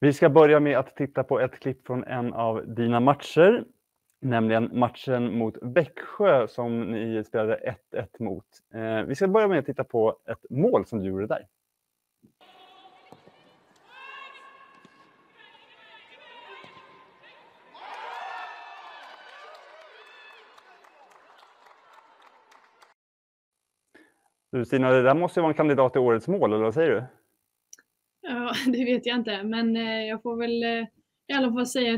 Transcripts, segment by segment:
Vi ska börja med att titta på ett klipp från en av dina matcher, nämligen matchen mot Växjö som ni spelade 1-1 mot. Eh, vi ska börja med att titta på ett mål som du gjorde där. Du Stina, det där måste ju vara en kandidat till årets mål, eller vad säger du? Ja, det vet jag inte, men eh, jag får väl eh, i alla fall säga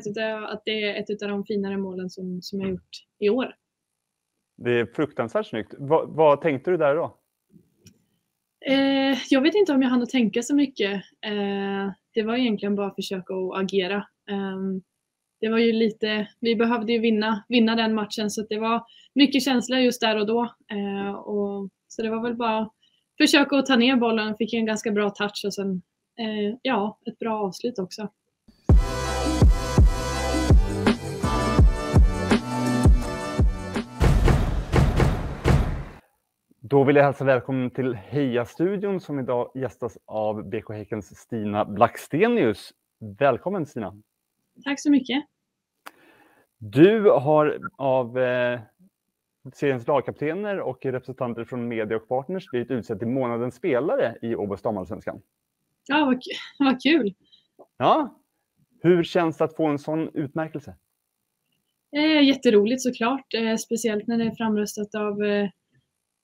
att det är ett av de finare målen som, som jag gjort i år. Det är fruktansvärt snyggt. Va, vad tänkte du där då? Eh, jag vet inte om jag hann att tänka så mycket. Eh, det var egentligen bara att försöka att agera. Eh, det var ju lite, vi behövde ju vinna, vinna den matchen så det var mycket känslor just där och då. Eh, och, så det var väl bara försöka att ta ner bollen, fick en ganska bra touch och sen eh, ja, ett bra avslut också. Då vill jag hälsa välkommen till Heja-studion som idag gästas av BK Häckens Stina Blackstenius. Välkommen Stina! Tack så mycket! Du har av eh, seriens lagkaptener och representanter från media och partners blivit utsedd till månadens spelare i Åbos damallsvenskan. Ja, vad, vad kul! Ja, hur känns det att få en sån utmärkelse? Eh, jätteroligt såklart, eh, speciellt när det är framröstat av, eh,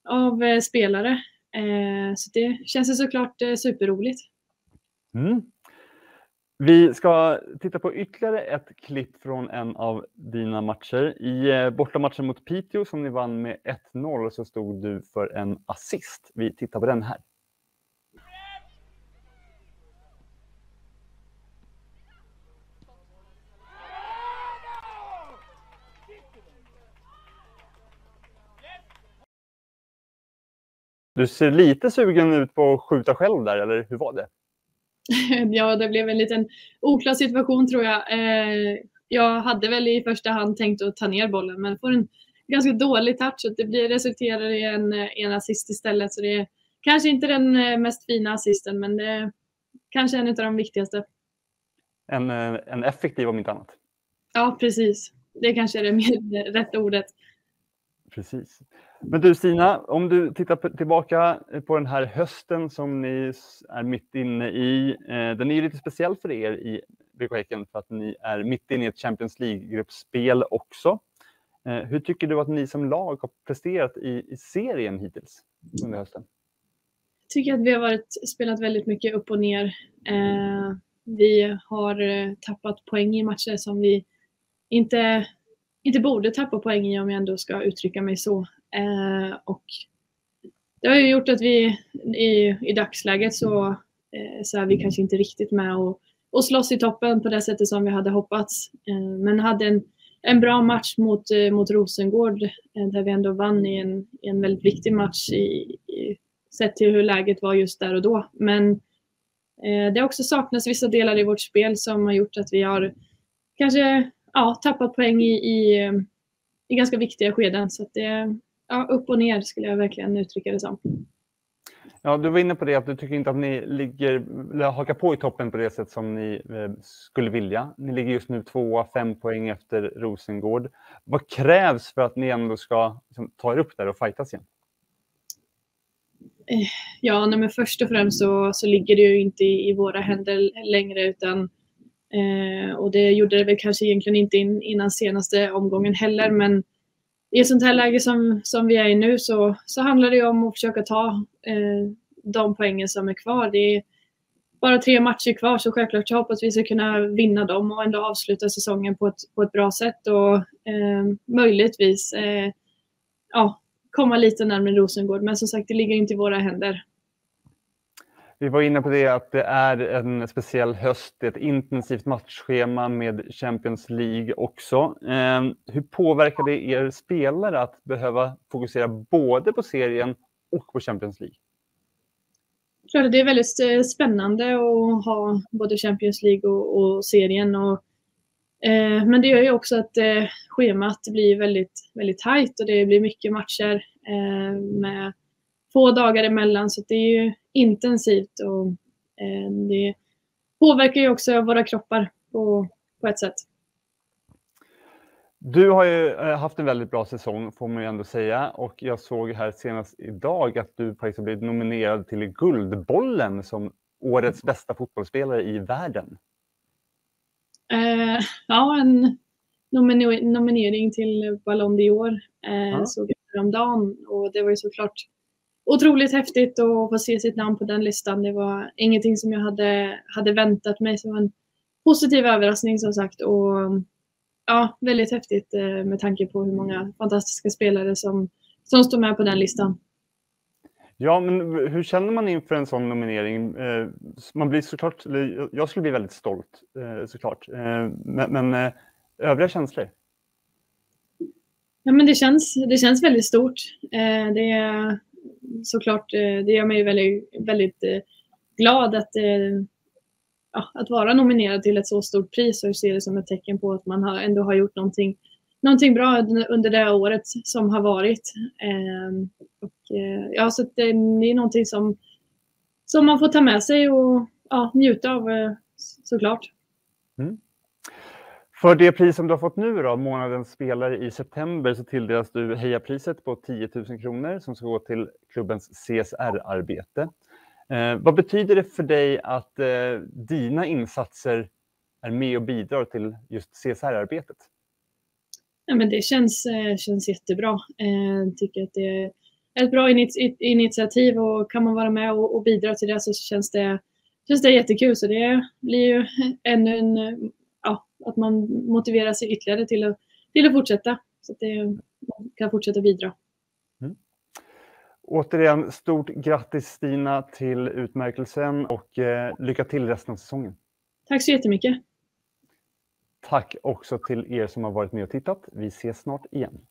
av eh, spelare. Eh, så det känns såklart eh, superroligt. Mm. Vi ska titta på ytterligare ett klipp från en av dina matcher. I eh, bortamatchen mot Piteå som ni vann med 1-0 så stod du för en assist. Vi tittar på den här. Du ser lite sugen ut på att skjuta själv där, eller hur var det? ja, det blev en liten oklar situation tror jag. Eh, jag hade väl i första hand tänkt att ta ner bollen, men får en ganska dålig touch och det blir, resulterar i en, en assist istället. Så det är kanske inte den eh, mest fina assisten, men det är kanske en av de viktigaste. En, eh, en effektiv om inte annat. Ja, precis. Det kanske är det mer rätta ordet. Precis. Men du Stina, om du tittar tillbaka på den här hösten som ni är mitt inne i. Eh, den är ju lite speciell för er i BK Häcken för att ni är mitt inne i ett Champions League-gruppspel också. Eh, hur tycker du att ni som lag har presterat i, i serien hittills under hösten? Jag tycker att vi har varit, spelat väldigt mycket upp och ner. Eh, vi har eh, tappat poäng i matcher som vi inte, inte borde tappa poäng i om jag ändå ska uttrycka mig så. Eh, och det har ju gjort att vi i, i dagsläget så, eh, så är vi kanske inte riktigt med och, och slåss i toppen på det sättet som vi hade hoppats. Eh, men hade en, en bra match mot, eh, mot Rosengård eh, där vi ändå vann i en, i en väldigt viktig match i, i, sett till hur läget var just där och då. Men eh, det har också saknats vissa delar i vårt spel som har gjort att vi har kanske ja, tappat poäng i, i, eh, i ganska viktiga skeden. Så det, ja, upp och ner skulle jag verkligen uttrycka det som. Ja, du var inne på det att du tycker inte att ni ligger, hakar på i toppen på det sätt som ni eh, skulle vilja. Ni ligger just nu tvåa, fem poäng efter Rosengård. Vad krävs för att ni ändå ska liksom, ta er upp där och fightas igen? Eh, ja, nej, men först och främst så, så ligger det ju inte i, i våra händer längre utan eh, och det gjorde det väl kanske egentligen inte in, innan senaste omgången heller men i ett sånt här läge som, som vi är i nu så, så handlar det om att försöka ta eh, de poängen som är kvar. Det är bara tre matcher kvar så självklart så hoppas vi ska kunna vinna dem och ändå avsluta säsongen på ett, på ett bra sätt och eh, möjligtvis eh, ja, komma lite närmare Rosengård. Men som sagt, det ligger inte i våra händer. Vi var inne på det att det är en speciell höst, ett intensivt matchschema med Champions League också. Eh, hur påverkar det er spelare att behöva fokusera både på serien och på Champions League? Klart, det är väldigt eh, spännande att ha både Champions League och, och serien. Och, eh, men det gör ju också att eh, schemat blir väldigt, väldigt tajt och det blir mycket matcher eh, med få dagar emellan så det är ju intensivt och eh, det, påverkar ju också våra kroppar på, på ett sätt. Du har ju eh, haft en väldigt bra säsong får man ju ändå säga och jag såg här senast idag att du faktiskt har blivit nominerad till Guldbollen som årets bästa fotbollsspelare i världen. Eh, ja, en nominering till Ballon d'Or eh, ja. såg jag häromdagen och det var ju såklart otroligt häftigt att få se sitt namn på den listan. Det var ingenting som jag hade, hade väntat mig. Det var en positiv överraskning som sagt. Och ja, väldigt häftigt eh, med tanke på hur många fantastiska spelare som, som står med på den listan. Ja, men hur känner man inför en sån nominering? Eh, man blir såklart, jag skulle bli väldigt stolt eh, såklart, men, men övriga känslor? Ja, men det känns, det känns väldigt stort. Det är såklart, eh, det gör mig väldigt, väldigt eh, glad att eh, ja, att vara nominerad till ett så stort pris och se det som ett tecken på att man har, ändå har gjort någonting, någonting bra under det året som har varit. Ehm, och, ja, så det, är någonting som, som man får ta med sig och ja, njuta av såklart. Mm. För det pris som du har fått nu då, månadens spelare i september, så tilldelas du Heja-priset på 10 000 kronor som ska gå till klubbens CSR-arbete. Eh, vad betyder det för dig att eh, dina insatser är med och bidrar till just CSR-arbetet? Ja, men det känns, eh, känns jättebra. Jag eh, tycker att det är ett bra initiativ och kan man vara med och, och bidra till det så känns det, känns det jättekul. Så det blir ju ännu en, att man motiverar sig ytterligare till att, till att fortsätta. Så att det, man kan fortsätta bidra. Återigen, stort grattis Stina till utmärkelsen och eh, lycka till resten av säsongen. Tack så jättemycket. Tack också till er som har varit med och tittat. Vi ses snart igen.